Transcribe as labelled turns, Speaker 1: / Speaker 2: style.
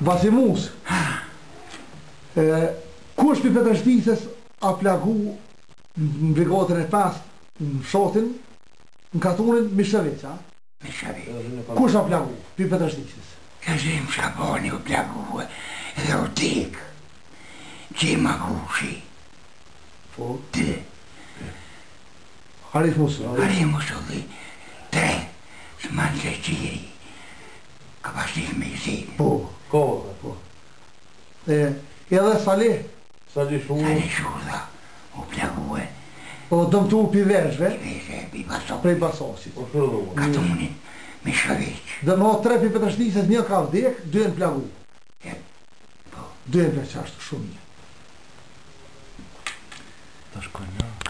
Speaker 1: Vazimus, kush për petër a plagu në brigatën e pasë në shotin, në katunin, Mishëvec, a?
Speaker 2: Mishëvec. Kush
Speaker 1: a plagu për petër shtises?
Speaker 2: Ka zhim shaboni u plagu, edhe u dik, gjima kushi.
Speaker 3: Po? Dë. Harif Musulli. Harif Musulli. Tre, së manë që qiri, ka pasif me
Speaker 4: zinë. Po? Po?
Speaker 3: kohë, po.
Speaker 4: E, edhe Salih. Salih
Speaker 1: shumë. Salih shumë, da. U plaku, e. Po, do më të u pi vergjve. Vergjve, pi basos. Prej basosit. Po, shumë, da. Ka të munin, me shavec. Dhe më o tre pi pëtërshnisës, një ka vdek, dy e në plaku. E, po. Dy e në shumë një.
Speaker 5: Ta shkoj një.